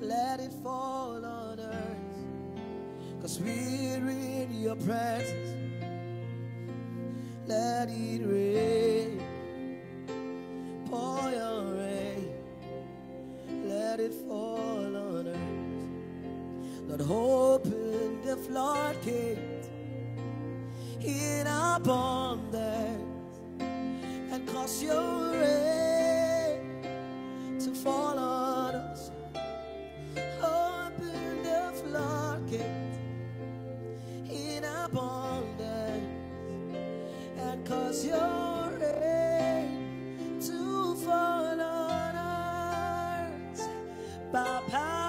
let it fall on earth. Cause we're in your presence. Let it rain. Pour your rain. Let it fall on earth. Lord, open the floodgate in abundance and cause your rain to fall on abundant and cause your rain to fall on us by power.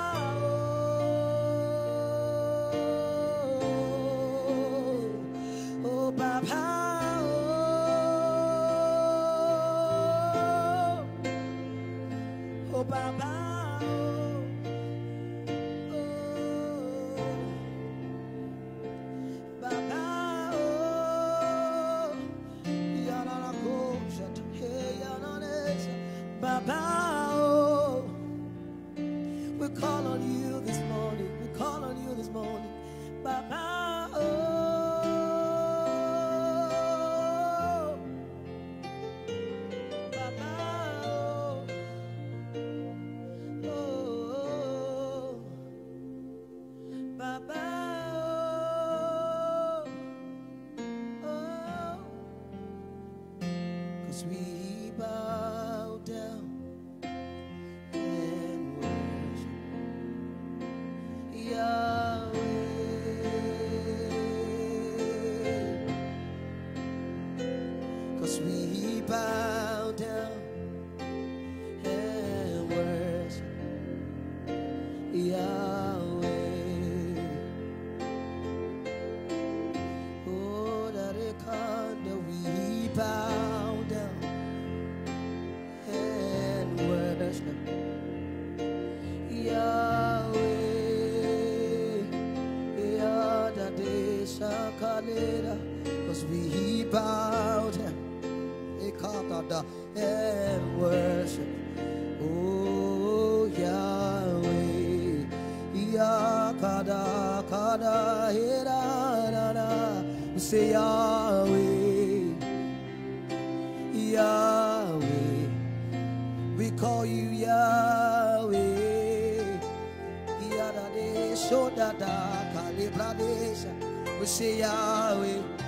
Moshe é Yahweh.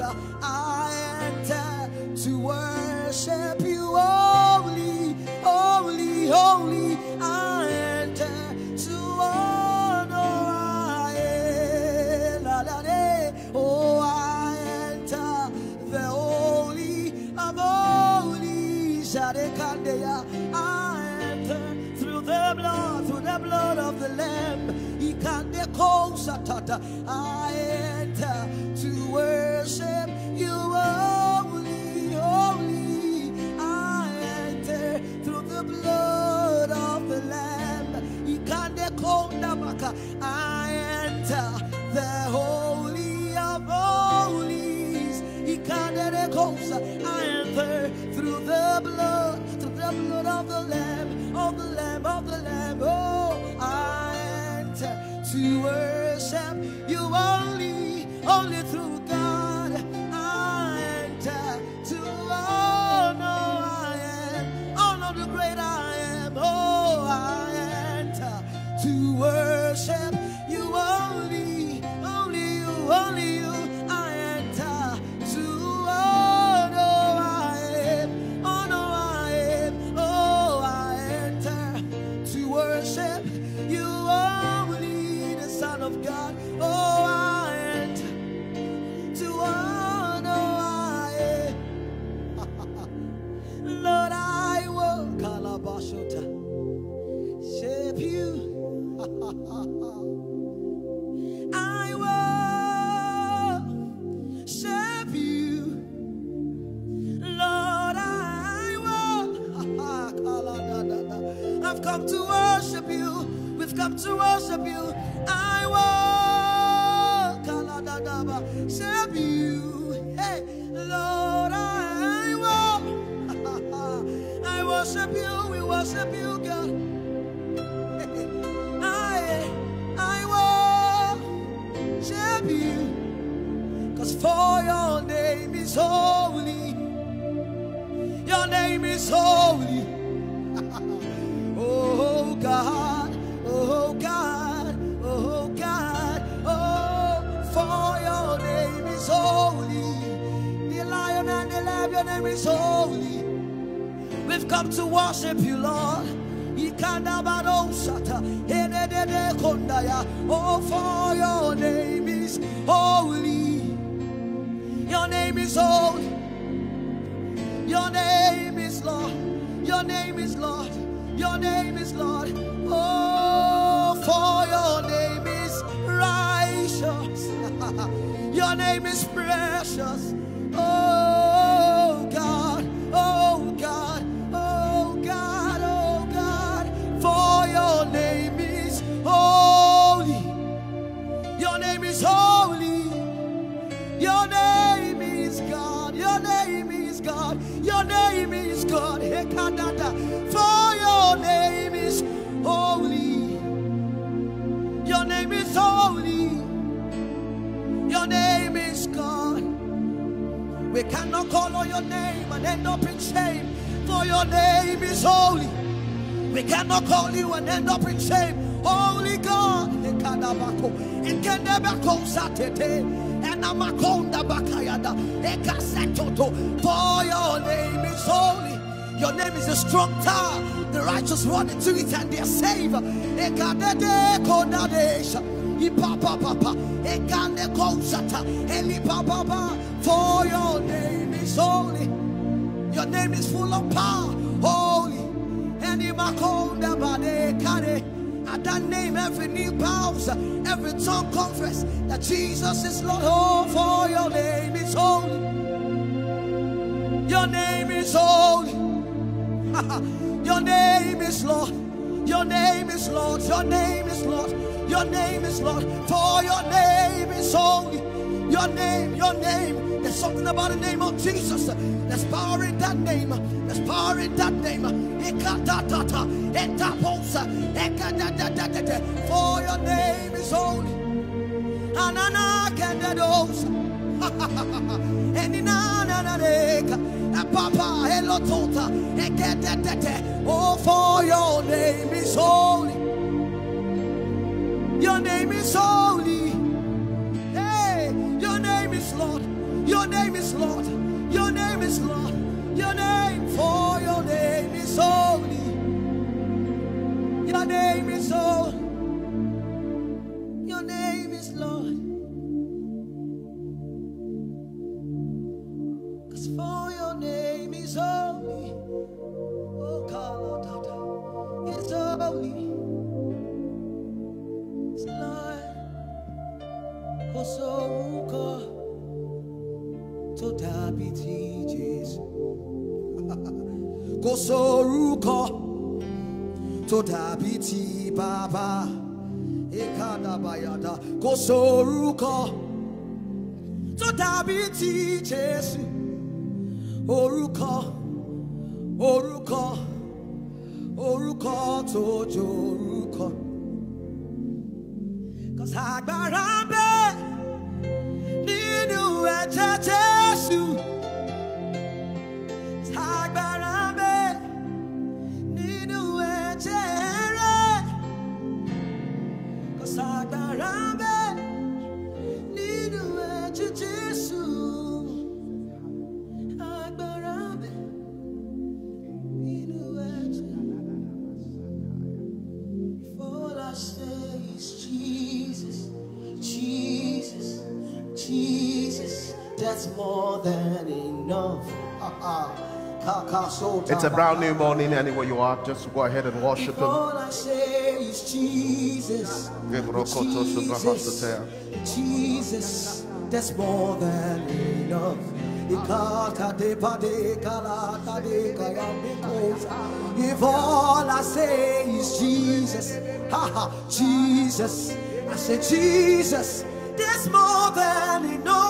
ja worship you. We worship you, God. I, I shape you. Cause for your name is holy. Your name is holy. oh God, oh God, oh God, oh, for your name is holy. The lion and the lamb, your name is holy. Come to worship you, Lord. Oh, for your name is holy. Your name is holy. Your name is Lord. Your name is Lord. Your name is Lord. Oh, for your name is righteous. your name is precious. We cannot call on your name and end up in shame. For your name is holy. We cannot call you and end up in shame. Holy God. Ekadabako. Ekenebako. For your name is holy. Your name is a strong tower. The righteous run into it and they are saved. For your name is holy. Your name is full of power. Holy. Any makonda bade kare. At that name, every knee bows, every tongue confess that Jesus is Lord. Oh, for your name is holy. Your name is holy. your name is Lord. Your name is Lord. Your name is Lord. Your name is Lord. For your name is holy. Your name, your name. There's something about the name of Jesus. There's power in that name. There's power in that name. For your name is holy. Oh, for your name is holy. Your name is holy. Hey, your name is Lord. Your name is Lord. Your name is Lord. Your name, for your name is holy. Your name is holy. Dàbí ti tó dàbí ti bàbá. Ìkàdàbàyàdà. Kò sórúkọ tó dàbí ti Jésù. Orúkọ, orúkọ, orúkọ tó jorúkọ. Cause agbára more than enough. It's a brand new morning anywhere you are. Just go ahead and worship If Him. all I say is Jesus, Jesus, Jesus, that's more than enough. If all I say is Jesus, haha, Jesus, I say Jesus, that's more than enough.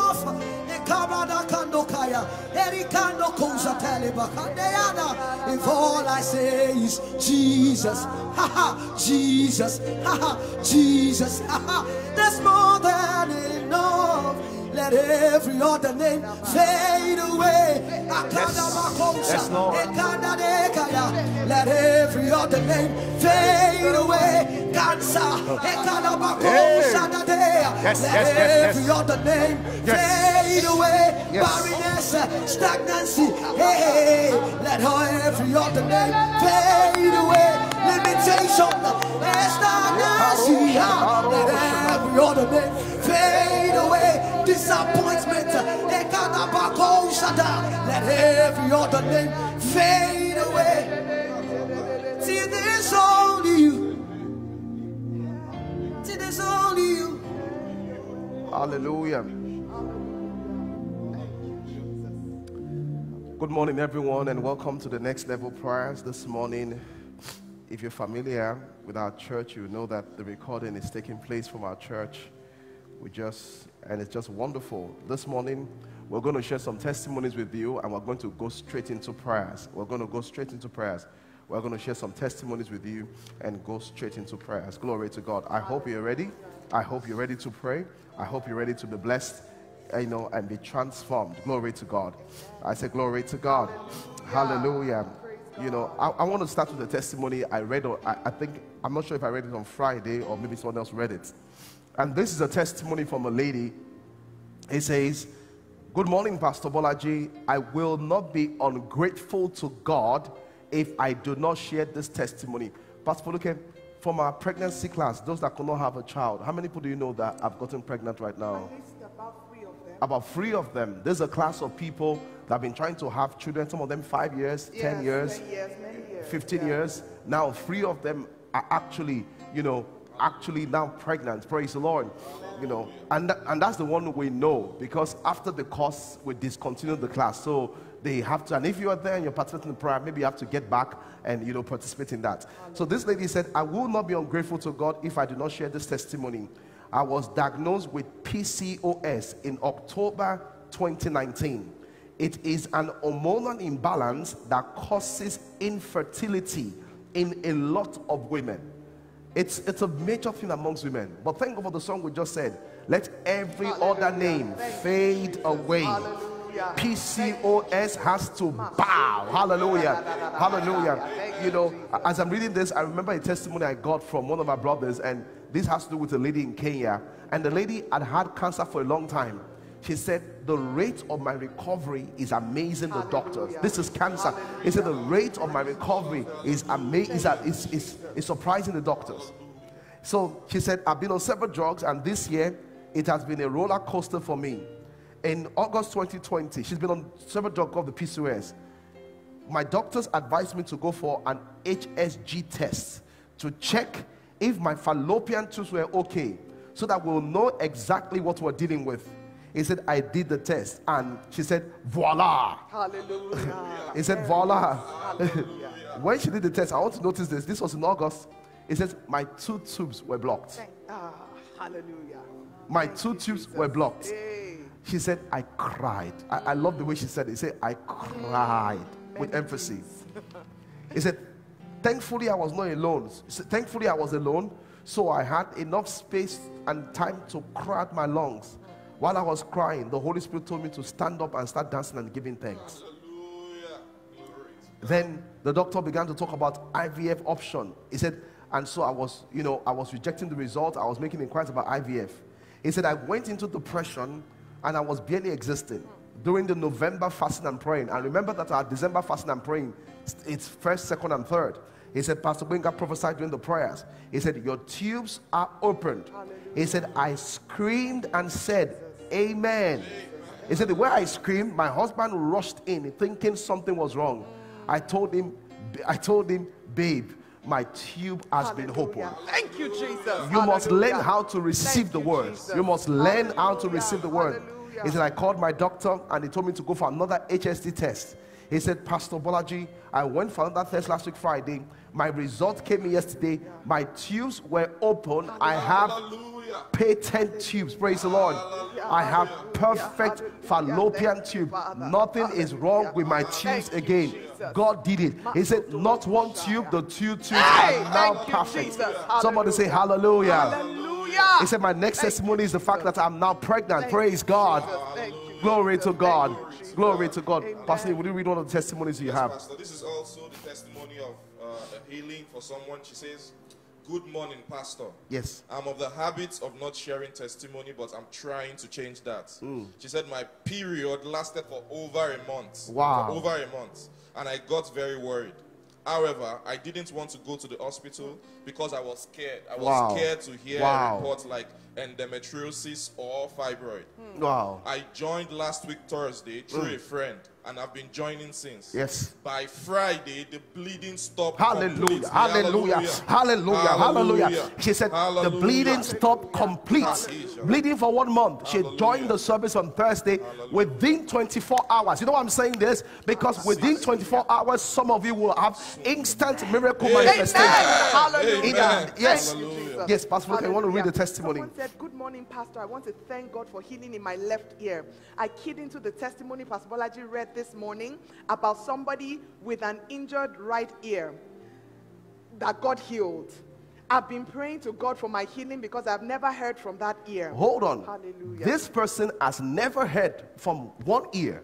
Ekabada kando kaya, erikando Telebakandeana. If all I say is Jesus, haha, Jesus, haha, Jesus, haha, that's more than enough. Let every other name fade away. Yes, Let every other name fade away. Cancer. Yes, Let every other name fade away. Barrenness, stagnancy. Hey, let every other name fade away. Limitation, stagnancy. Let every other name fade away. Disappointment, let every other name fade away. See, there's only you. See, there's only you. Hallelujah. Good morning, everyone, and welcome to the next level prayers this morning. If you're familiar with our church, you know that the recording is taking place from our church. We just, and it's just wonderful. This morning, we're going to share some testimonies with you, and we're going to go straight into prayers. We're going to go straight into prayers. We're going to share some testimonies with you and go straight into prayers. Glory to God. I hope you're ready. I hope you're ready to pray. I hope you're ready to be blessed, you know, and be transformed. Glory to God. I say, Glory to God. Hallelujah. You know, I, I want to start with a testimony I read, on, I, I think, I'm not sure if I read it on Friday or maybe someone else read it. And this is a testimony from a lady. It says, Good morning, Pastor Bolaji. I will not be ungrateful to God if I do not share this testimony. Pastor Foluke, from our pregnancy class, those that could not have a child, how many people do you know that have gotten pregnant right now? about three of them. About three of them. There's a class of people that have been trying to have children, some of them five years, 10 Yes, years, 10 years, many years. 15 yeah. years. Now, three of them are actually, you know, actually now pregnant. Praise the Lord. You know, and, and that's the one we know because after the course, we discontinued the class. So they have to, and if you are there and you're participating in prayer, maybe you have to get back and, you know, participate in that. So this lady said, I will not be ungrateful to God if I do not share this testimony. I was diagnosed with PCOS in October 2019. It is an hormonal imbalance that causes infertility in a lot of women. It's, it's a major thing amongst women. But thank God for the song we just said. Let every other name Thank fade away. Hallelujah. PCOS has to bow. Hallelujah. Hallelujah. You you, know, as I'm reading this, I remember a testimony I got from one of my brothers, and this has to do with a lady in Kenya. And the lady had had cancer for a long time. She said, The rate of my recovery is amazing, the doctors. This is cancer. He said, The rate of my recovery is amazing, is, uh, is, is, is surprising the doctors. So she said, I've been on several drugs, and this year it has been a roller coaster for me. In August 2020, she's been on several drugs called the PCOS. My doctors advised me to go for an HSG test to check if my fallopian tubes were okay so that we'll know exactly what we're dealing with. He said, I did the test, and she said, Voila! Hallelujah. He said, Voila! Hallelujah. when she did the test, I want to notice this. This was in August. It says, My two tubes were blocked. Thank- ah, hallelujah. My Thank two tubes Jesus. were blocked. Hey. She said, I cried. I, I love the way she said it. She said, I cried with emphasis. He said, Thankfully, I was not alone. S- Thankfully, I was alone, so I had enough space and time to cry out my lungs. While I was crying, the Holy Spirit told me to stand up and start dancing and giving thanks. Hallelujah. Then the doctor began to talk about IVF option. He said, and so I was, you know, I was rejecting the result. I was making inquiries about IVF. He said, I went into depression and I was barely existing during the November fasting and praying. And remember that our December fasting and praying, it's first, second, and third. He said, Pastor Benga prophesied during the prayers. He said, Your tubes are opened. He said, I screamed and said, Amen. He said, The way I screamed, my husband rushed in thinking something was wrong. I told him, I told him, babe, my tube has been opened. Thank you, Jesus. You must learn how to receive Thank the word. Jesus. You must learn how to receive the word. Hallelujah. He said, I called my doctor and he told me to go for another HSG test. He said, Pastor Bolaji, I went for another test last week Friday. My result came yesterday. My tubes were open. I have patent tubes. Praise the Lord. I have perfect fallopian tube. Nothing is wrong with my tubes again. God did it. He said, Not one tube, the two tubes are now perfect. Somebody say hallelujah. Hallelujah. He said, My next testimony is the fact that I'm now pregnant. Praise God. Jesus. Thank you, Glory to God. Thank you, Jesus. Glory to God. Pastor, would you read one of the testimonies you have? This is also the testimony of a healing for someone. She says, Good morning, Pastor. Yes. I'm of the habit of not sharing testimony, but I'm trying to change that. Hmm. She said my period lasted for over a month. Wow. For over a month. And I got very worried. However, I didn't want to go to the hospital because I was scared. I was Wow. scared to hear Wow. reports like endometriosis or fibroid. Wow. I joined last week Thursday through a friend, and I've been joining since. Yes. By Friday, the bleeding stopped. Hallelujah, completely. hallelujah, hallelujah, hallelujah. She said the bleeding stopped complete. Bleeding for one month. She Hallelujah. joined the service on Thursday within 24 hours. You know why I'm saying this? Because within 24 hours, some of you will have instant miracle Amen. manifestation. Hallelujah. Yes. Jesus. Yes, Pastor I want to read the testimony. Someone said, Good morning, Pastor. I want to thank God for healing in my left ear. I keyed into the testimony Pastor Bolaji read this morning about somebody with an injured right ear that God healed. I've been praying to God for my healing because I've never heard from that ear. Hold on. Hallelujah. This person has never heard from one ear.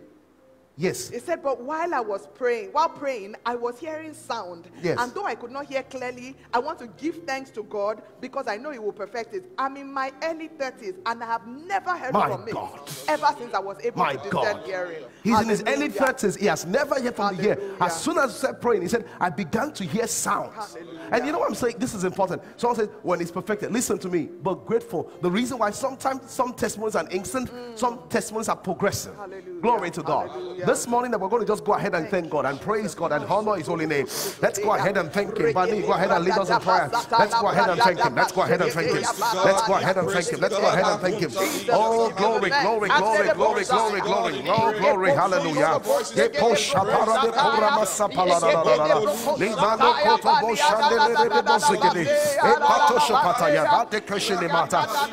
Yes. He said, but while I was praying, while praying, I was hearing sound. Yes. And though I could not hear clearly, I want to give thanks to God because I know He will perfect it. I'm in my early 30s and I have never heard My from God. it ever since I was able My to God. discern hearing. He's in his early 30s. He has never heard from the ear. As soon as he started praying, he said, I began to hear sounds. Hallelujah. And you know what I'm saying? This is important. Someone said, when it's perfected, listen to me, but grateful. The reason why sometimes some testimonies are instant, some testimonies are progressive. Mm. Hallelujah. Glory to God. This morning, that we're going to just go ahead and thank God and praise God and honor His holy name. Let's go ahead and thank Him. Bani, go ahead and lead us in prayer. Let's go ahead and thank Him. Let's go ahead and thank Him. Let's go ahead and thank Him. Let's go ahead and thank Him. Oh, glory, glory, glory, glory, glory, glory. Oh, glory, hallelujah.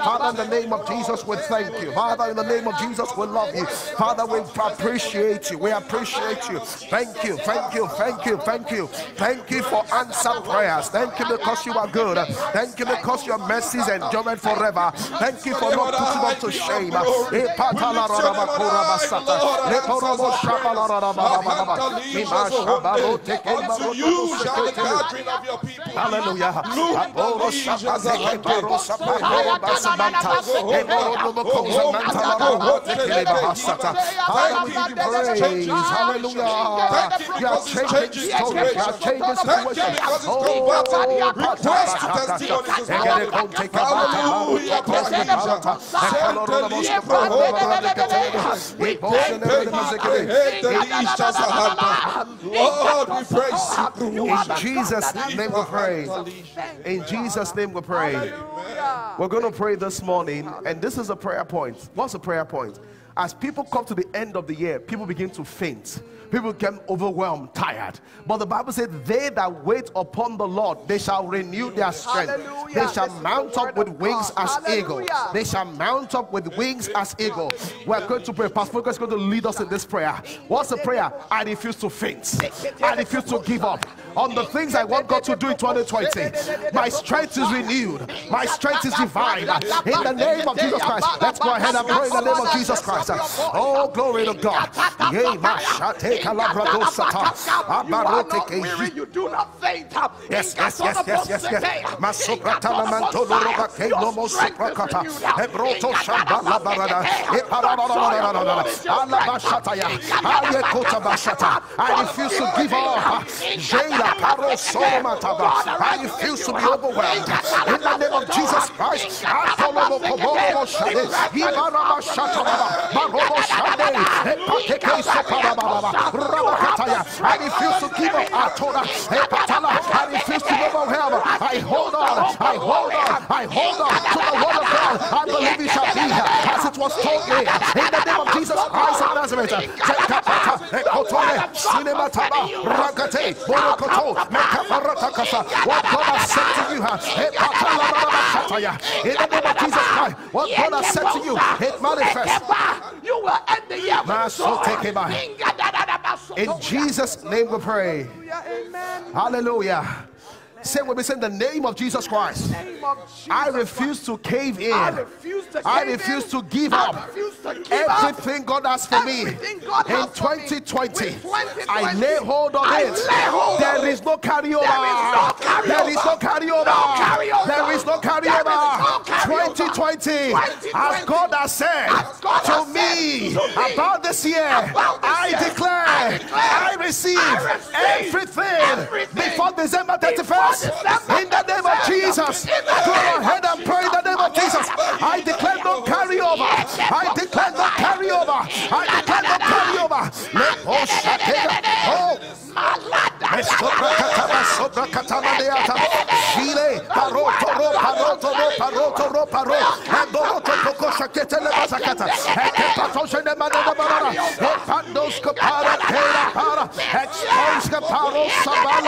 Father, in the name of Jesus, we thank you. Father, in the name of Jesus, we love you. Father, we appreciate you. We appreciate you. Thank you, thank you, thank you, thank you. Thank you for answered prayers. Thank you because you are good. Thank you because your mercies endure forever. Thank you for not putting us to shame. Hallelujah. Hallelujah. You are changing stories. You are changing situations. Oh, Request testimonies this morning. Hallelujah. Lord, we praise. In Jesus' name we pray. In Jesus' name we pray. Hallelujah. We're going to pray this morning, and this is a prayer point. What's a prayer point? As people come to the end of the year, people begin to faint. People become overwhelmed, tired. But the Bible said, They that wait upon the Lord, they shall renew their strength. Hallelujah. They shall This is the mount up with wings God. as eagles. Hallelujah. They shall mount up with wings as eagles. We're going to pray. Pastor Focus is going to lead us in this prayer. What's the prayer? I refuse to faint. I refuse to give up on the things I want God to do in 2020. My strength is renewed. My strength is divine. In the name of Jesus Christ. Let's go ahead and pray in the name of Jesus Christ. Oh, glory to God. Yea, ma shate kalabradosata. You are not weary, do not faint. Yes, yes, yes, yes, yes, yes. I refuse to give up. Jela paro solomataba. I refuse to be overwhelmed. In the name of Jesus Christ. Apolomo Rabakataya. I refuse to give up. Atora. Epatala. I refuse to be overwhelmed. I hold on. I hold on. I hold on to the God. I believe it shall be as it was told me. In the name of Jesus Christ of Nazareth. Zekapata. Ekotone. Sinemataba. Rakate. Borokoto. What God has said to you. In the name of Jesus Christ. What God has said to you. It manifests. You will end the year with. In Jesus' name we pray. Hallelujah. Say what we say in the name of Jesus Christ. Of Jesus I refuse to cave in. I refuse to I refuse to give I up. to give up. Everything God has for me God in has me. 2020, I lay hold of I it. There is no carryover. There is no carryover. There is no carryover. There is no There is no carryover. carryover. 2020, as God has said God to has me said to me about this year, about this I declare, I declare, I receive I receive everything everything before December 31st. In the name of Jesus, the go ahead and pray in the name of Jesus. I declare no carryover. I declare no carryover. I declare no carryover. Oh. Oh. Expose, tore. Paro, shambaleko, poro. Ebanda, koshe.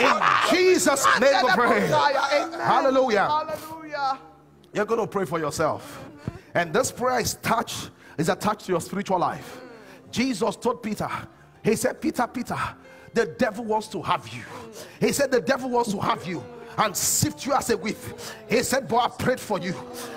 In Jesus' name we pray. Hallelujah. Hallelujah. You're going to pray for yourself. And this prayer is touched, is attached to your spiritual life. Jesus told Peter, He said, Peter, Peter, the devil wants to have you. He said, The devil wants to have you and sift you as a wheat. He said, Boy, I prayed for you.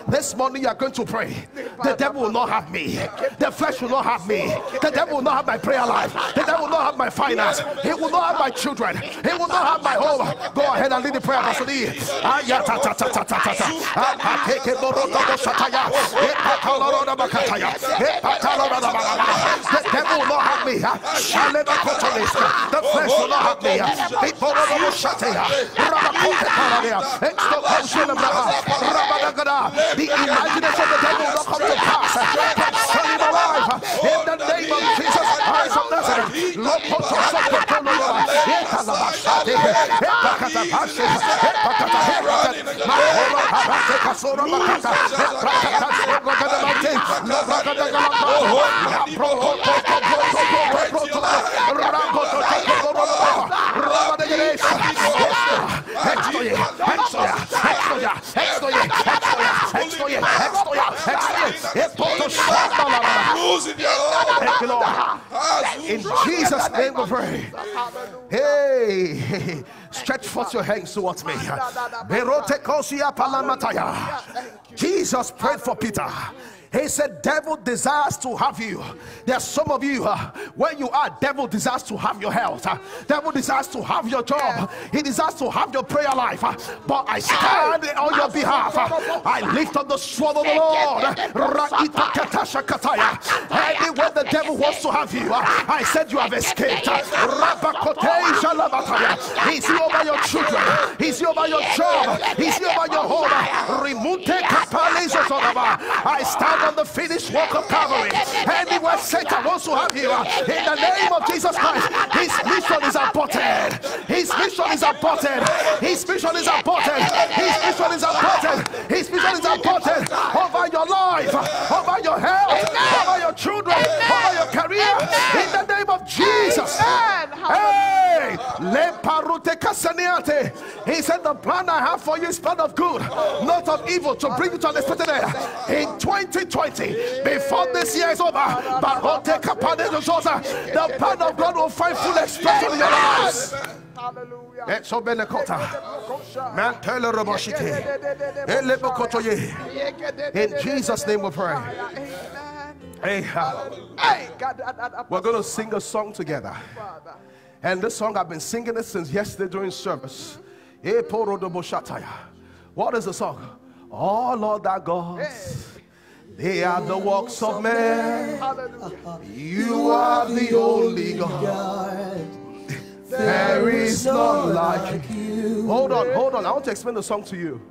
This morning you are going to pray. The devil will not have me. The flesh will not have me. The devil will not have my prayer life. The devil will not have my finance. He will not have my children. He will not have my home. Go ahead and lead the prayer, Pastor bakataya. Epataloroda bakataya. The devil will not have me. The flesh will not have me. The imagination of the devil will come to pass. Concerning my. In the name of Jesus Christ of Nazareth. Lopoto Hextoye. Hextoya. Hextoya. Hextoye. Hextoya. Hextoye. Hextoya. Hextoye. Epoto. Losing your life. Thank you, Lord. In Jesus' name we pray. Hey, stretch forth your hands towards me. Jesus prayed for Peter. He said, Devil desires to have you. There's some of you, uh, where you are, devil desires to have your health. Uh, devil desires to have your job. He desires to have your prayer life. Uh, but I stand on your behalf. Uh, I lift up the sword of the Lord. Anywhere the devil wants to have you, uh, I said you have escaped. Uh. He's here over your children. He's here over your job. He's here over your home. I stand blood on the finished work of Calvary. Anywhere Satan wants to have you, in the name of Jesus Christ, his mission is aborted. His mission is aborted. His mission is aborted. His mission is aborted. His mission is aborted over your life, over your health, over your children, over your career leparute kasaniate. He said, The plan I have for you is plan of good, not of evil, to bring you to an expected end. In 2020, before this year is over, barote kapane dozosa, the plan of God will find full expression in your lives. Hallelujah. Etso. Mantele roboshite. Elebokotoye. In Jesus' name we pray. Hey, uh, Hey, God, that- that- that- we're going to sing a song together. And this song, I've been singing it since yesterday during service. Poro do boshataya. What is the song? All Lord our gods, they are the works of men. You are the only God. There is none like you. Hold on, hold on. I want to explain the song to you.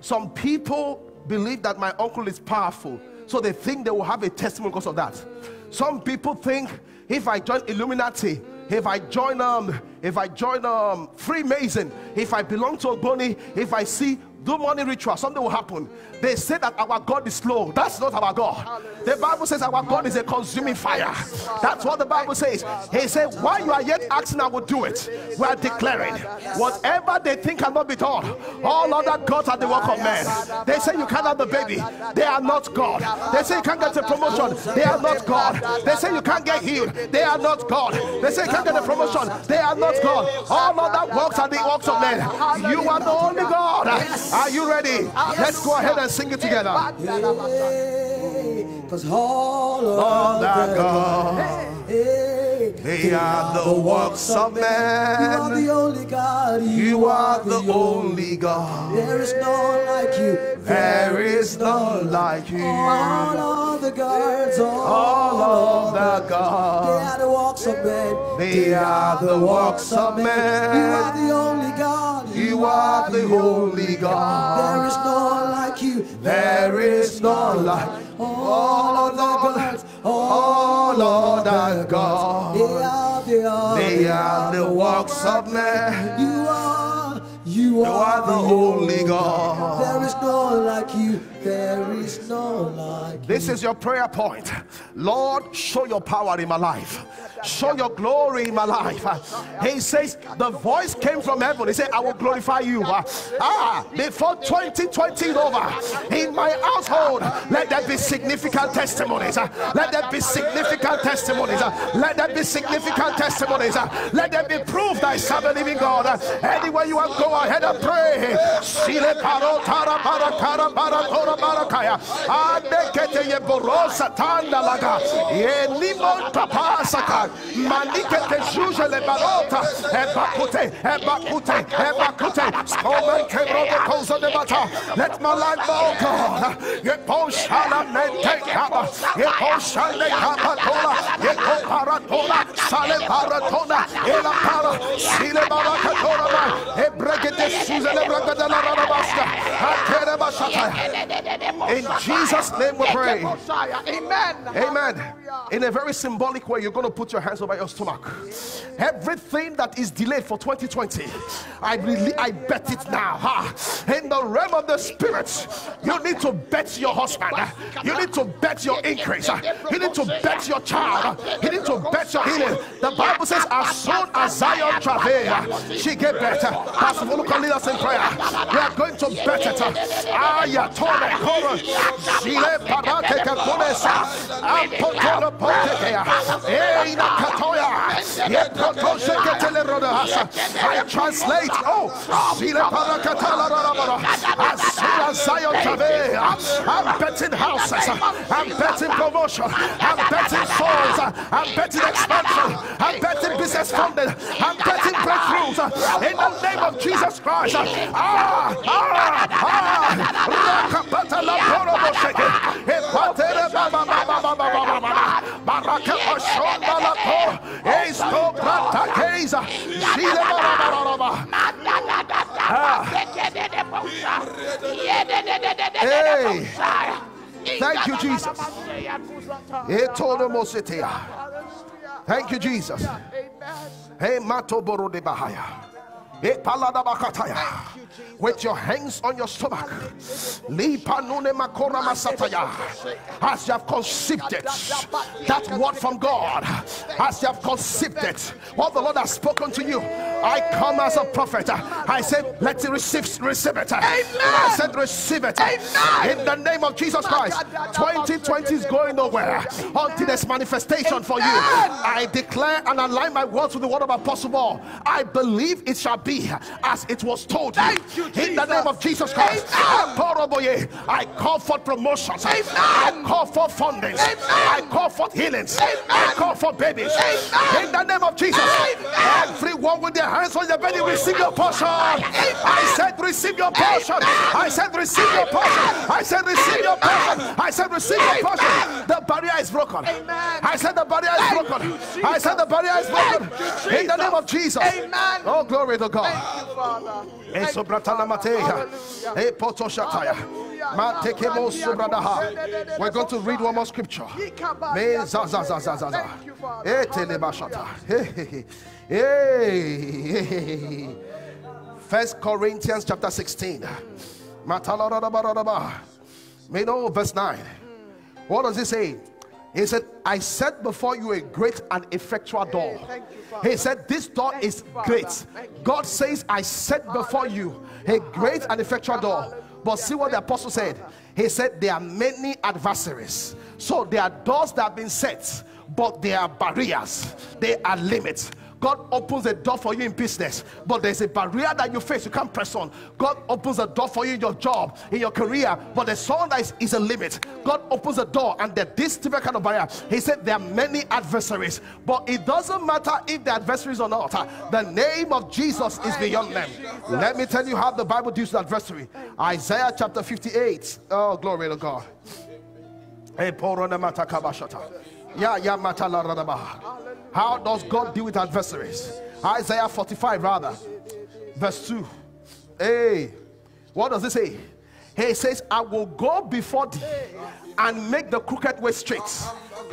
Some people believe that my uncle is powerful, so they think they will have a testimony because of that. Some people think if I join Illuminati, if I join um, if I join um Freemason, if I belong to Ogboni, if I see do money ritual, something will happen. They say that our God is slow. That's not our God. The Bible says our God is a consuming fire. That's what the Bible says. He said, While you are yet asking, I will do it. We are declaring whatever they think cannot be done. All other gods are the work of men. They say you can't have the baby. They are not God. They say you can't get a promotion. They are not God. They say you can't get healed. They are not God. They say you can't get a promotion. They are not God. All other works are the works of men. You are the only God. Are you ready? Let's go ahead and sing it together. Cause all All of our the God, Hey, they are the works of man. You are the only God. You are the only God. There is none like you. There is none like you. All of the gods. All of the gods, They are the works of men. they are the works of You are the only God. You are the only God. is none like you. There is none like all of the gods. all of the They God. are, they are, They are the works of men. You are, you are the only God. There is none like you. There is none like. This is your prayer point. Lord, show your power in my life. Show your glory in my life. He says, The voice came from heaven. He said, I will glorify you. Ah, before 2020 is over, in my household, let there be significant testimonies. Let there be significant testimonies. Let there be significant testimonies. Let there be proof that I serve a living God. Anywhere you are, go ahead and pray barakaya. Adekete ye borosa tanda laga. Ye limo tapasa ka, papasaka manikete juje le barota. E bakute e bakute e bakute stomen kebro de kozo de mata let my life go God ye poshala mente kaba. Ye poshale kaba tola. Ye koparatola sale paratona e la para. Sile barakatora ma. E bregete suzele bregete la rabasta in Jesus' name we pray. Amen. Amen. In a very symbolic way, you're going to put your hands over your stomach. Everything that is delayed for 2020, I really, I bet it now. Ha. In the realm of the spirit, you need to bet your husband. You need to bet your increase. You need to bet your child. You need to bet your healing. The Bible says, as soon as Zion travail, she get better. Pastor Foluke, lead us in prayer. We are going to bet it. Ayatone koro. Shile parate kakonesa. Ampotoro I translate. Oh, I'm betting houses. I'm betting promotion. I'm betting souls. I'm betting expansion. I'm betting business funding. I'm betting breakthroughs. In the name of Jesus Christ. Ah, ah, ah. Baraka. Esto keiza. Hey. Thank you, Jesus. Thank you, Jesus. Hey, Mato Borode bahia. Epaladabakataya. you, Jesus. With your hands on your stomach. Lipanune makora masataya. As you have conceived it, that word from God, as you have conceived it, what the Lord has spoken to you, I come as a prophet. I said, let it receive, receive it. I said, receive it. In the name of Jesus Christ. 2020 is going nowhere until there's manifestation for you. I declare and align my words with the word of Apostle Paul. I believe it shall be as it was told you. You, In the name of Jesus. Christ. Amen. I call for promotions. Amen. I call for fundings. Amen. I call for healings. I call for babies. In the name of Jesus. Everyone with their hands on their belly, receive your portion. I said, receive your portion. I said, receive your portion. I said, receive your portion. I said, receive your portion. The barrier is broken. I said, the barrier is broken. I said, the barrier is broken. In the name of Jesus. Amen. Oh, glory to God. Thank you, Father. Thank Eso you, bratana Father. mateya. Hallelujah. Poto shataya. Hallelujah. Matekemo subradaha. We're going to read one more scripture. First Corinthians chapter 16. Hmm. Matalaradabadadaba. Me know verse 9. Hmm. What does it say? He said, I set before you a great and effectual door. thank you. He said, This door Thank is you, great. God says, I set before you a great and effectual door. But see what the apostle said. He said, There are many adversaries. So there are doors that have been set, but there are barriers, there are limits. God opens a door for you in business, but there's a barrier that you face. You can't press on. God opens a door for you in your job, in your career, but there's someone that is, is a limit. God opens a door, and there's this different kind of barrier. He said there are many adversaries, but it doesn't matter if the adversaries or not. The name of Jesus is beyond them. Let me tell you how the Bible deals with adversary. Isaiah chapter 58. Oh, glory to God. Hey, How does God deal with adversaries? Isaiah 45, rather, verse 2. Hey, what does it say? He says, I will go before thee and make the crooked way straight.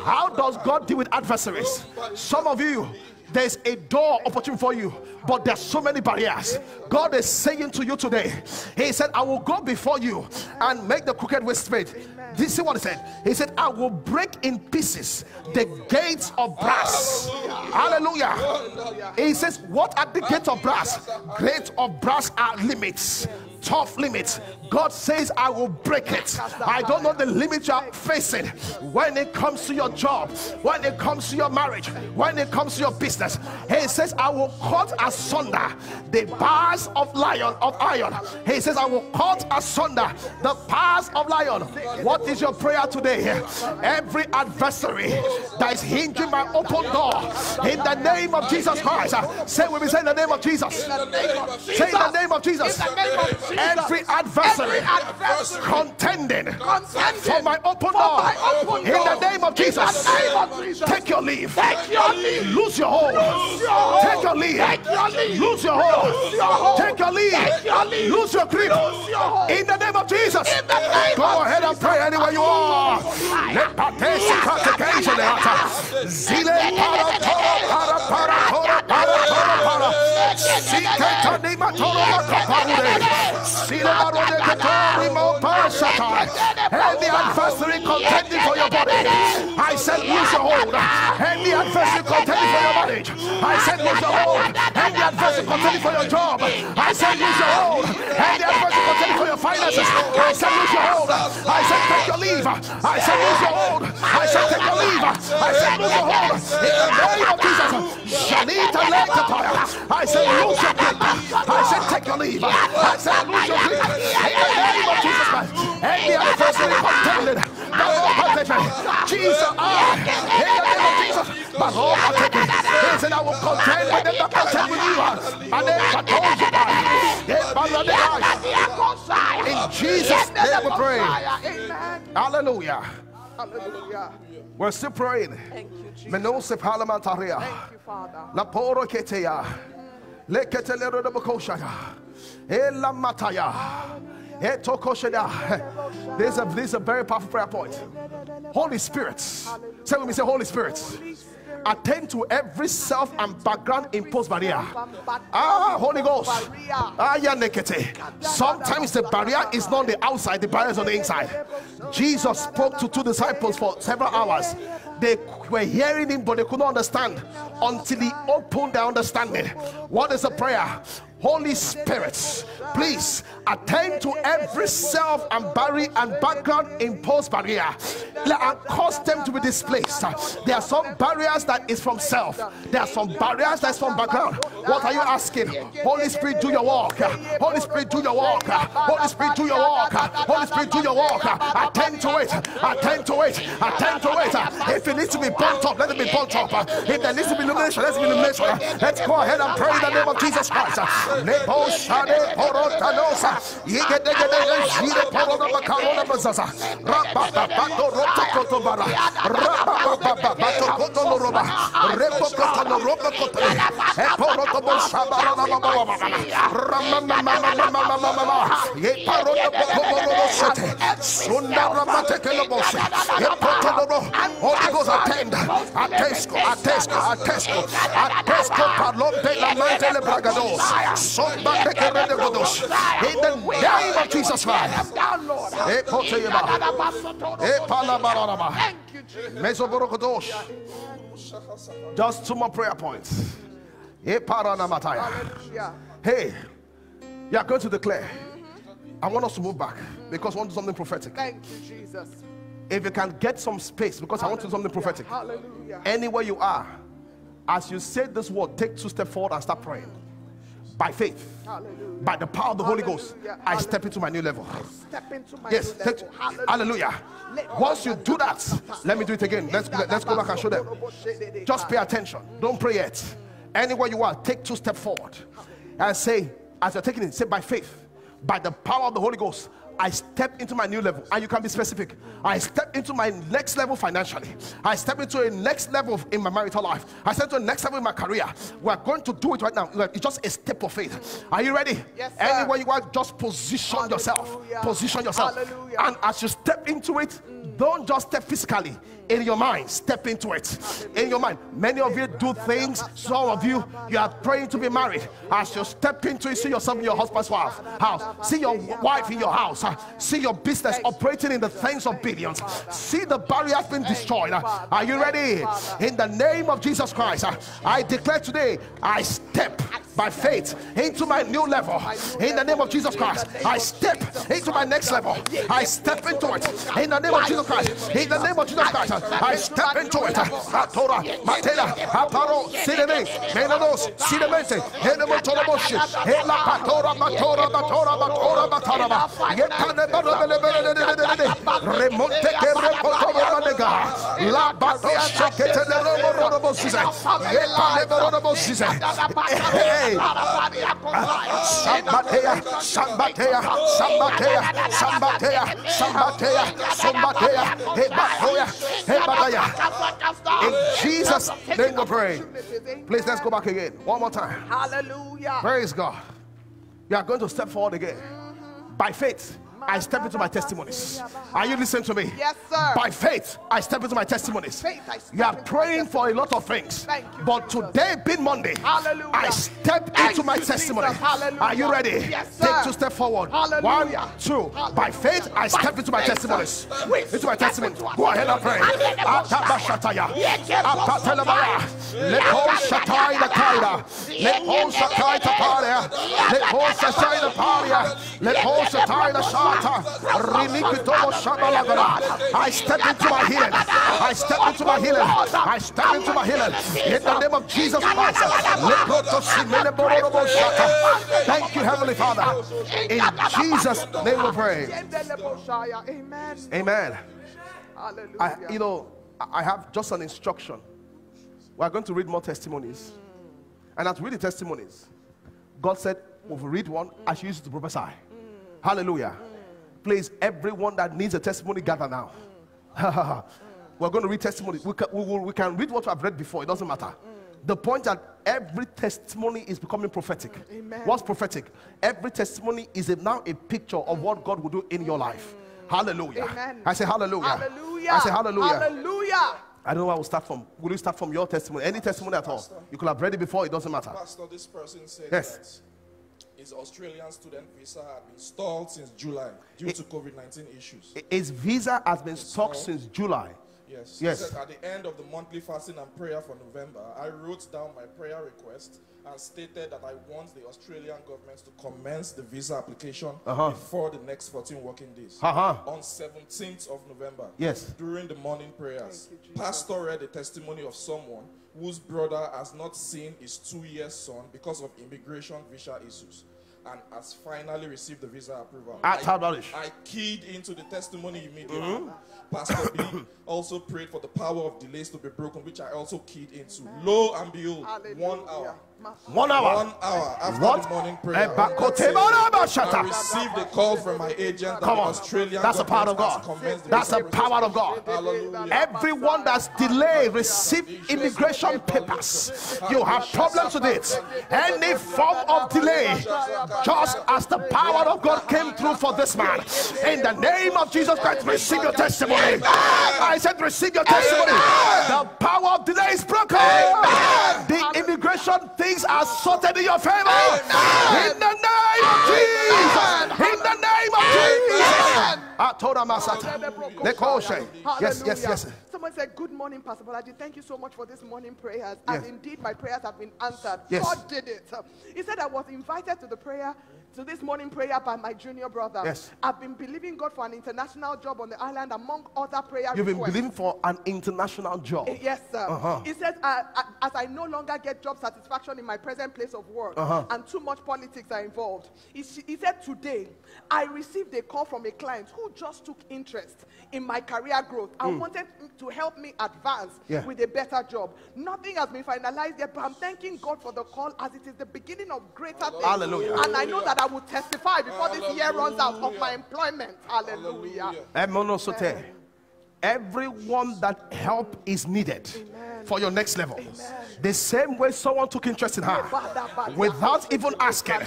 How does God deal with adversaries? Some of you, there's a door opportunity for you, but there's so many barriers. God is saying to you today, He said, I will go before you and make the crooked way straight. This is what He said. He said, I will break in pieces the gates of brass. Hallelujah. He says, What are the gates of brass? Gates of brass are limits tough limits. God says, I will break it. I don't know the limits you are facing when it comes to your job, when it comes to your marriage, when it comes to your business. He says, I will cut asunder the bars of lion of iron. He says, I will cut asunder the bars of lion. What is your prayer today? Every adversary that is hindering my open door in the name of Jesus Christ. Say with me, say in the name of Jesus. In the name of Jesus. Say in the name of Jesus. In the name of Jesus. Every adversary, adversary contending, contending for my open door, in the name of Jesus, the name of Jesus. take your leave. Take your leave. Lose your hold. Lose your hold. Take your leave. Take your leave. Lose your hold. Lose your hold. Take your leave. Take your leave. Lose your grip. Lose your hold. In the name of Jesus. In the name Go ahead and pray anywhere you are. Let patesi katekation ata. Zile para para para para para. Sike tanima toro makapaure. Sile barone ketori mo pasata. Any adversary contending for your body. I said lose your hold. Any adversary contending for your marriage. I said lose your hold. Any adversary contending for your job. I said lose your hold. Any adversary contending for your finances. I said lose your hold. I said take your leave. I said lose your hold. I said take your leave. I said lose your hold. In the name of Jesus. Shanita Lekataya. I said lose your grip. I said take your leave. I said lose your grip. In the name of Jesus Christ. Any adversary. The Lord protect me. Jesus, I. In the name of Jesus. Lord protect me. He said I will contend with them that contend with you. And then told you In Jesus' name we pray. Hallelujah. Hallelujah. We're still praying. Thank you, Jesus. Menose parliamentaria. Thank you, Father. La poro keteya. Leketelero de bokoshaya. Ela mataya. This is a this is a very powerful prayer point. Holy Spirit. Say with me, say Holy Spirit. attend to every self and background imposed barrier. Ah, Holy Ghost. Ah, nekete. Sometimes the barrier is not the outside, the barrier is on the inside. Jesus spoke to two disciples for several hours. They were hearing him, but they could not understand until he opened their understanding. What is a prayer? Holy Spirit, please attend to every self and barrier and background imposed barrier and cause them to be displaced. There are some barriers that is from self. There are some barriers that's from background. What are you asking? Holy Spirit, do your work. Holy Spirit, do your work. Holy Spirit, do your work. Holy Spirit, do your work. Attend to it. Attend to it. Attend to it. If it needs to be burnt up, let it be burnt up. If there needs to be illumination, let it be illumination. Let's go ahead and pray in the name of Jesus Christ. Nebo Shade Porotanosa, Yigedegede Shire Porona Carona Rapa Pato Roto Cotobara, Rapa Pato Cotoloroba, Repo Cotano Ropa Eporotobo Shabarana Mama, de la Bragados. Somebody get rid of those. In the name of Jesus Christ. Thank you, Jesus. Just two more prayer points. Hallelujah. Hey, you are going to declare. I want us to move back because I want to do something prophetic. Thank you, Jesus. If you can get some space, because I want to do something prophetic. Hallelujah. Anywhere you are, as you say this word, take two steps forward and start praying. By faith, Hallelujah. by the power of the Holy Ghost, Hallelujah. I step into my new level. Step into my Yes, new level. hallelujah. Once you do that, let me do it again. Let's let's go back and show them. Just pay attention. Don't pray yet. Anywhere you are, take two steps forward and say, as you're taking it, say by faith, by the power of the Holy Ghost, I step into my new level. And you can be specific. I step into my next level financially. I step into a next level in my marital life. I step to a next level in my career. We're going to do it right now. It's just a step of faith. Are you ready? Yes, sir. Anywhere you are, just position yourself. Position yourself. Hallelujah. And as you step into it, don't just step physically. In your mind, step into it. In your mind. Many of you do things. Some of you, you are praying to be married. As you step into it, see yourself in your husband's house. house. See your wife in your house. Uh, See your business operating in the things of billions. See the barriers being destroyed. Uh, Are you ready? In the name of Jesus Christ, uh, I declare today, I step by faith into my new level. In the name of Jesus Christ, I step into my next level. I step into it. In the name of Jesus Christ. In the name of Jesus Christ, I step into it. Atora, Matela, Aparo, Sineme, Menados, Sinemente, Henemotoloboshi, Hela Patora, Batora, Batora, Batora, Bataraba, Yetane Remonte Repotomanega, La Bato Shakete Robosize, Yetane Robosize. Hey, Sambatea, Sambatea, Sambatea, Sambatea, Sambatea, Sambatea, Hebatoya, Hebadaya. In Jesus' name we pray. Please let's go back again. One more time. Hallelujah. Praise God. You are going to step forward again. By faith, I step into my testimonies. Are you listening to me? Yes, sir. By faith, I step into my testimonies. Faith, You are praying for a lot of things. Thank you, But Jesus. today being Monday, Hallelujah. I step Thank into my testimony. Are you ready? Yes, Take sir. two steps forward. Hallelujah. One, two. By faith, I step into my testimonies. Into my testimony. Go ahead and pray. Atabashataya. Apatelabaya. Lepo shatai na kaida. Lepo shatai taparia. Lepo shatai na paria. Lepo shatai na shata. I step into my healing. I step into my healing. I step into my healing. In the name of Jesus Christ. Thank you, Heavenly Father. In Jesus' name we pray. Amen. Amen. I, you know, I I have just an instruction. We are going to read more testimonies. And as we read the testimonies, God said, we'll read one, I should use it to prophesy. Hallelujah. Please, everyone that needs a testimony, gather now. We're going to read testimonies. We can, we, will, we can read what I've read before, it doesn't matter. The point that every testimony is becoming prophetic. Amen. What's prophetic? Every testimony is a, now a picture of what God will do in your life. Hallelujah. Amen. I say hallelujah. Hallelujah. I say hallelujah. Hallelujah. I don't know why we'll start from. Will you start from your testimony? Any testimony at all? You could have read it before, it doesn't matter. Pastor, this person said Yes. that his Australian student visa had been stalled since July due to COVID 19 issues. His visa has been stuck since July. Yes. Yes. He said at the end of the monthly fasting and prayer for November, I wrote down my prayer request and stated that I want the Australian government to commence the visa application Uh-huh. before the next 14 working days. Uh-huh. On 17th of November. Yes. During the morning prayers, Pastor read a testimony of someone whose brother has not seen his two-year son because of immigration visa issues. And has finally received the visa approval. Ah, I- tell about it. I keyed into the testimony immediately. Mm-hmm. Pastor B also prayed for the power of delays to be broken, which I also keyed into. Lo and behold, one hour. One hour. One hour after What? the morning prayer, eh, Ebakotebarabashata. I received a call from my agent that Come on. Australian That's the power of God. That's the power of God. Hallelujah. Everyone that's delayed receive immigration papers. You have problems with it. Any form of delay, just as the power of God came through for this man. In the name of Jesus Christ, receive your testimony. I said, receive your testimony. The power of delay is broken. The immigration things are sorted in your favor. In the name of Jesus. In the name of Jesus. I told him, Nekoshe. Yes, yes, yes. Hallelujah. Someone said, Good morning, Pastor Bolaji. Thank you so much for this morning prayers. And Yes. indeed, my prayers have been answered. Yes. God did it. He said, I was invited to the prayer, to this morning prayer by my junior brother. Yes. I've been believing God for an international job on the island among other prayer You've been believing for an international job. Eh, Yes, sir. Uh-huh. He says, uh, as I no longer get job satisfaction in my present place of work Uh-huh. and too much politics are involved, he, he said, Today, I received a call from a client who just took interest in my career growth and wanted to help me advance Mm. Yeah. with a better job. Nothing has been finalized yet, but I'm thanking God for the call as it is the beginning of greater things. Hallelujah. And I know that I will testify before this year runs out of my employment. Hallelujah. Hallelujah. Everyone that help is needed for your next level. The same way someone took interest in her without even asking.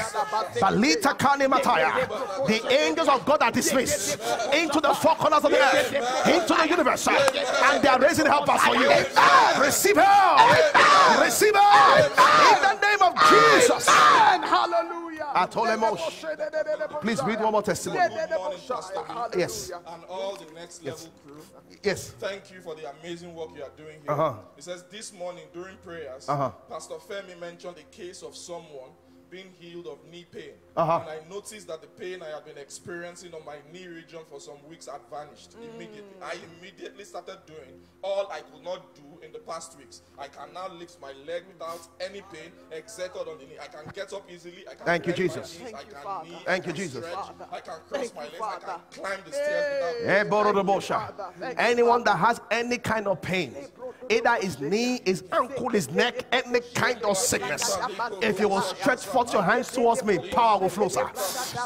Balita Kane Mataya. The angels of God are dismissed into the four corners of the earth, into the universe, and they are raising helpers for you. Receive help. Receive help. In the name of Jesus. And hallelujah. Atolemosh. Please read one more testimony. Yes. And all the next level crew. Yes. Thank you for the amazing work you are doing here. Uh-huh. It says this morning during prayers, Uh-huh. Pastor Femi mentioned a case of someone being healed of knee pain. Uh-huh. And I noticed that the pain I had been experiencing on my knee region for some weeks had vanished immediately. I immediately started doing all I could not do in the past weeks. I can now lift my leg without any pain exerted on the knee. I can get up easily. I can Thank you, Jesus. knees, Thank you, Father. knee, Thank you, Jesus. stretch, Father. I can cross Thank my you, legs. I can climb the stairs without Boro de Thank you, Bosha. Father. Thank you, Anyone that has any kind of pain, either his knee, his ankle, his neck, any kind of sickness, if you will stretch forth your hands towards me, power will flow, sir.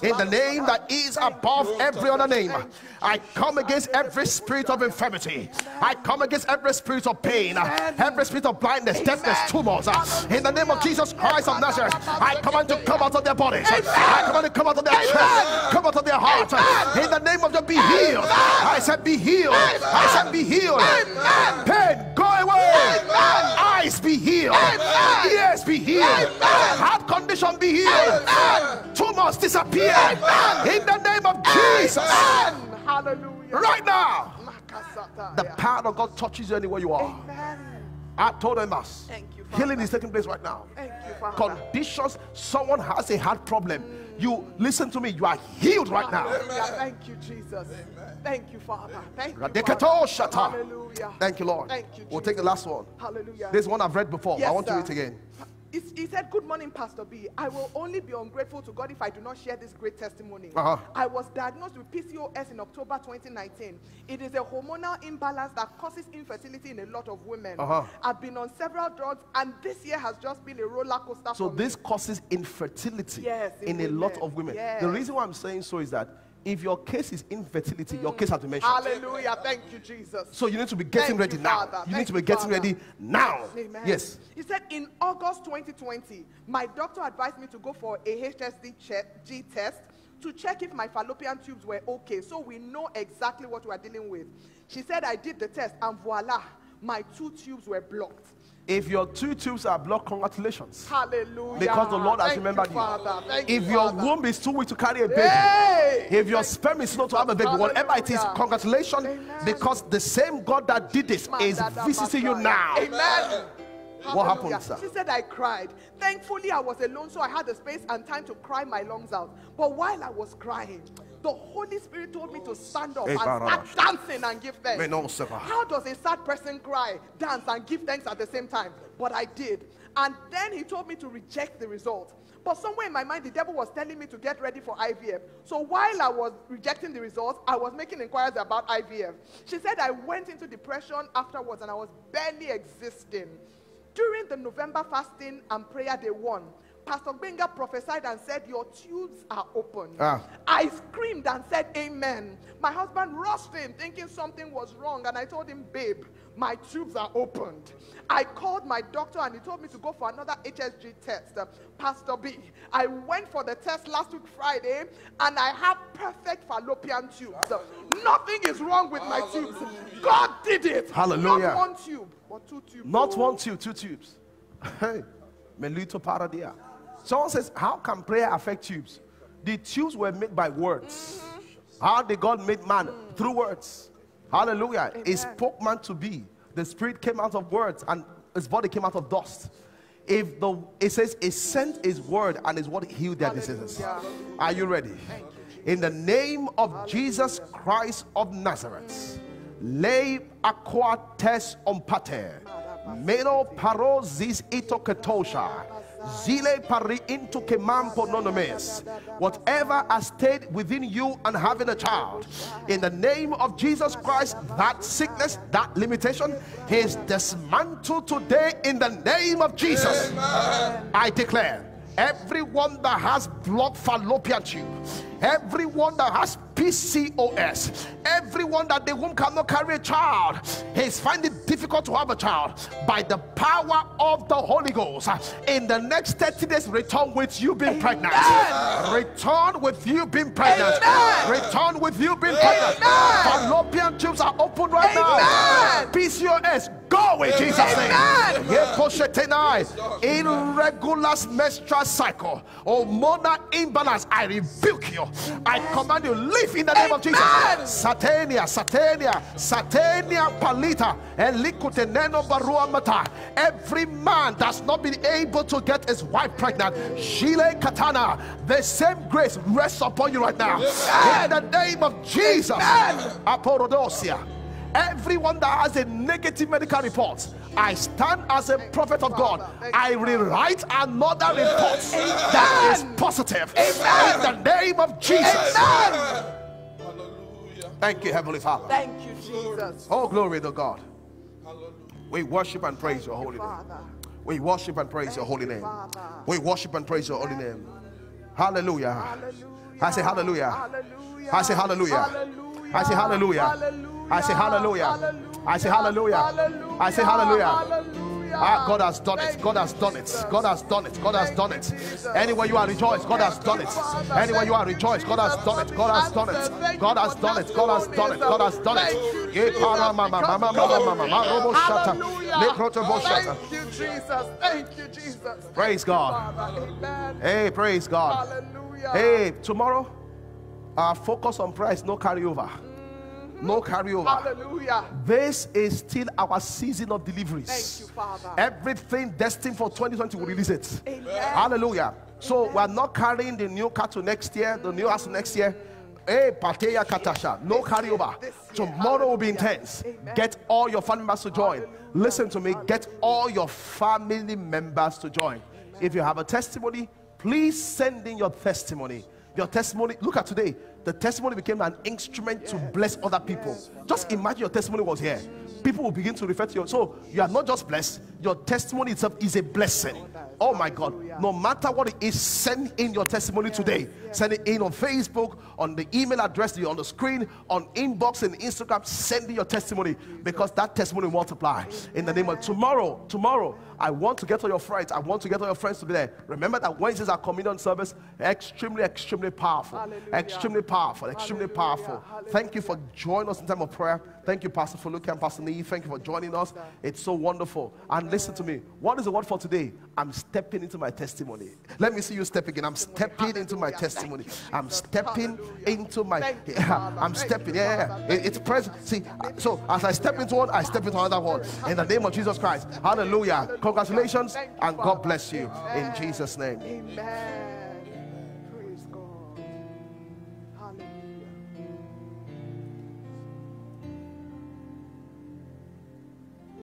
In the name that is above every other name, I come against every spirit of infirmity. I come against every spirit of pain, every spirit of blindness, deafness, tumors. In the name of Jesus Christ of Nazareth, I command to come out of their bodies. I command to come out of their chest, come out of their heart. In the name of the be healed. I said, be healed. I said, be healed. Pain, go away. Eyes be healed. Ears be healed. Heart condition be healed. Tumors disappear. In the name of Jesus. Amen. Hallelujah. Right now, the power of God touches you anywhere you are. Amen. I told them us. Thank you, Father. Healing is taking place right now. Thank you, Father. Conditions, someone has a heart problem. Mm. You listen to me, you are healed right now. Hallelujah. Thank you, Jesus. Thank you, Father. Thank you. Father. Hallelujah. Thank you, Lord. Thank you, We'll take the last one. Hallelujah. This one I've read before. but I Yes, want to read it again. He, he said, Good morning, Pastor B. I will only be ungrateful to God if I do not share this great testimony. Uh-huh. I was diagnosed with PCOS in October 2019. It is a hormonal imbalance that causes infertility in a lot of women. Uh-huh. I've been on several drugs, and this year has just been a roller coaster So this me. causes infertility Yes, in, in a lot of women. Yes. The reason why I'm saying so is that if your case is infertility, your case has been mentioned. Hallelujah. Thank you, Jesus. So you need to be getting Thank ready you, now. Father. You need to be getting Father. ready now. Amen. Yes. He said in August 2020, my doctor advised me to go for a HSD G test to check if my fallopian tubes were okay so we know exactly what we are dealing with. She said I did the test and voila, my two tubes were blocked. If your two tubes are blocked, congratulations. Hallelujah. Because the Lord has Thank remembered you. Father. Thank If you, your Father. womb is too weak to carry a baby, Hey! if your sperm is slow to have a baby, whatever it is, congratulations, Amen. because the same God that did this is visiting you now. Amen. What happened, sir? She said I cried. Thankfully, I was alone, so I had the space and time to cry my lungs out. But while I was crying, the Holy Spirit told me to stand up and start dancing and give thanks. Me no, sir. How does a sad person cry, dance, and give thanks at the same time? But I did. And then he told me to reject the result. But somewhere in my mind, the devil was telling me to get ready for IVF. So while I was rejecting the results, I was making inquiries about IVF. She said I went into depression afterwards and I was barely existing. During the November fasting and prayer day one, Pastor Benga prophesied and said, Your tubes are open. Ah. I screamed and said, Amen. My husband rushed in thinking something was wrong, and I told him, Babe, my tubes are opened. I called my doctor and he told me to go for another HSG test. Pastor B, I went for the test last week Friday and I have perfect fallopian tubes. Uh, Nothing is wrong with my tubes. God did it. Hallelujah. Not one tube, but two tubes. Not one tube, two tubes. Hey, Melito Paradia. Someone says, How can prayer affect tubes? The tubes were made by words. How did God make man? Through words. Hallelujah. He spoke man to be. The spirit came out of words and his body came out of dust. If the it says he sent his word and his word healed their diseases. Are you ready? In the name of Jesus Christ of Nazareth, lay aqua tes ompate, meno parozis ito ketosha, zile pari into kemampo nonomes. Whatever has stayed within you and having a child, in the name of Jesus Christ, that sickness, that limitation is dismantled today in the name of Jesus. I declare everyone that has blocked fallopian tube, everyone that has PCOS, everyone that the womb cannot carry a child, is finding it difficult to have a child by the power of the Holy Ghost. In the next 30 days, return with you being pregnant. Return with you being pregnant. Return with you being pregnant. Fallopian tubes are open right now. PCOS, go in Jesus' name. Yeposhetenai, Irregular menstrual cycle, hormonal imbalance. I rebuke you. I command you, live in the name of Jesus. Satania, Satania, Satania Palita, Elikuteneno Barua Mata. Every man that's not been able to get his wife pregnant, Shile Katana, the same grace rests upon you right now. In the name of Jesus. Aporodosia. Everyone that has a negative medical report, I stand as a prophet of God. I rewrite another report that is positive. In the name of Jesus. Thank you, Heavenly Father. Thank you, Jesus. Oh, glory to God. Hallelujah. We worship and praise your holy you, name. We worship and praise your holy you, name. Father. We worship and praise your holy name. Hallelujah. Hallelujah. I say hallelujah. Hallelujah. I say hallelujah. Hallelujah. I say hallelujah. I say hallelujah. I say hallelujah. I say hallelujah. Ah, God has done it. God has done it. God has done it. God has done it. Anywhere you are rejoiced, God has done it. Anywhere you are rejoiced, God has done it. God has done it. God has done it. God has done it. God has done it. Ye para mama mama mama mama robo shata. Le proto shata. Thank you, Jesus. Thank you, Jesus. Praise God. Hey, praise God. Hallelujah. Hey, tomorrow, our focus on is no carryover. No carryover. Hallelujah. This is still our season of deliveries. Thank you, Father. Everything destined for 2020 will release it. Amen. Hallelujah. So we're not carrying the new car to next year, the new house next year. Hey, Pateya Katasha, no carryover. Tomorrow will be intense. Amen. Get all your family members to join. Hallelujah. Listen to me. Get all your family members to join. If you have a testimony, please send in your testimony. Your testimony, look at today. The testimony became an instrument to bless other people. Just imagine your testimony was here. People will begin to refer to you. So you are not just blessed, your testimony itself is a blessing. Oh my God. No matter what it is, send in your testimony today. Send it in on Facebook, on the email address you're on the screen, on inbox and Instagram. Send in your testimony because that testimony will multiply. In the name of tomorrow, tomorrow, I want to get all your friends. I want to get all your friends to be there. Remember that Wednesdays are communion service. Extremely, extremely powerful. Hallelujah. Extremely powerful. extremely powerful. Thank you for joining us in time of prayer. Thank you, Pastor Foluke and Pastor Nee. Thank you for joining us. It's so wonderful. And listen to me. What is the word for today? I'm stepping into my testimony. Let me see you step again. I'm stepping into my testimony. I'm stepping into my. I'm stepping. Yeah, yeah. Father. It- Thank It's present. See, so as I step into one, I step into another one. In the name of Jesus Christ. Hallelujah. Congratulations and God bless you. In Jesus' name. Amen.